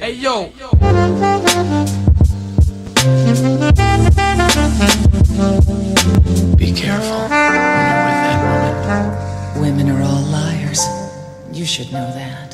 Hey yo. Be careful when you're with that woman. Women are all liars. You should know that.